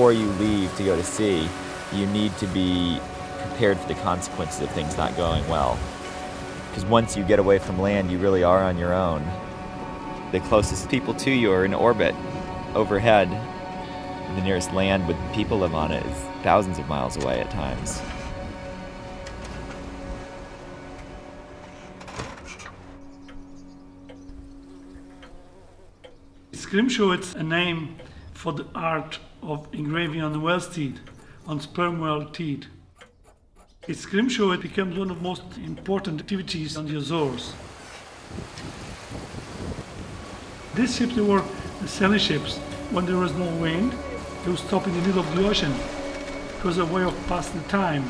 before you leave to go to sea, you need to be prepared for the consequences of things not going well. Because once you get away from land, you really are on your own. The closest people to you are in orbit overhead. The nearest land with people live on it is thousands of miles away at times. Scrimshaw is a name for the art of engraving on the whale's teeth, on sperm whale teeth. Its scrimshaw becomes one of the most important activities on the Azores. These ships they were sailing ships. When there was no wind, they would stop in the middle of the ocean. It was a way of passing the time.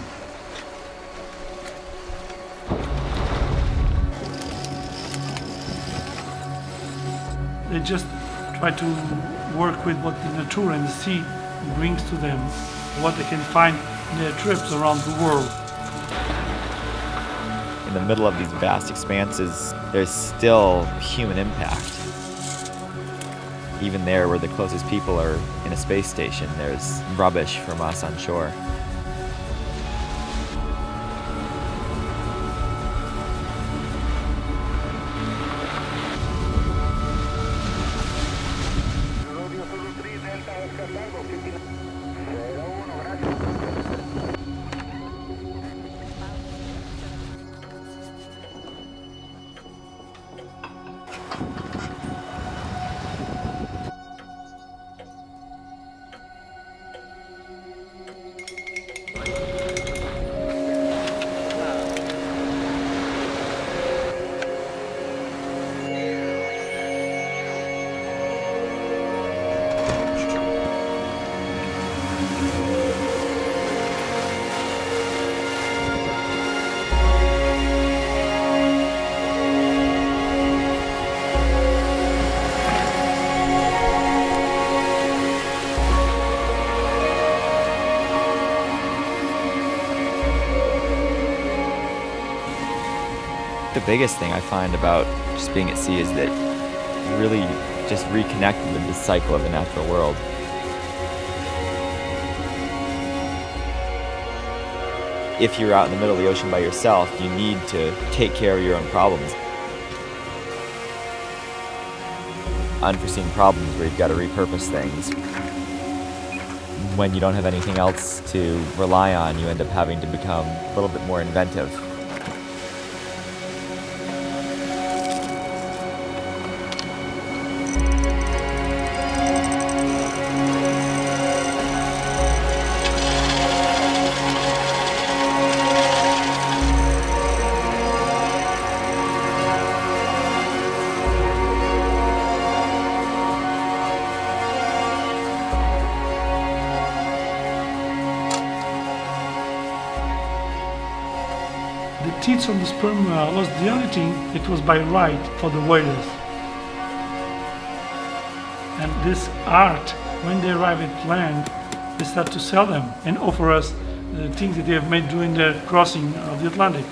They just try to work with what the nature and the sea brings to them, what they can find in their trips around the world. In the middle of these vast expanses, there's still human impact. Even there, where the closest people are in a space station, there's rubbish from us on shore. The biggest thing I find about just being at sea is that you really just reconnect with the cycle of the natural world. If you're out in the middle of the ocean by yourself, you need to take care of your own problems. Unforeseen problems where you've got to repurpose things. When you don't have anything else to rely on, you end up having to become a little bit more inventive. The teeth on the sperm whale was the only thing it was by right for the whalers. And this art, when they arrive at land, they start to sell them and offer us the things that they have made during their crossing of the Atlantic.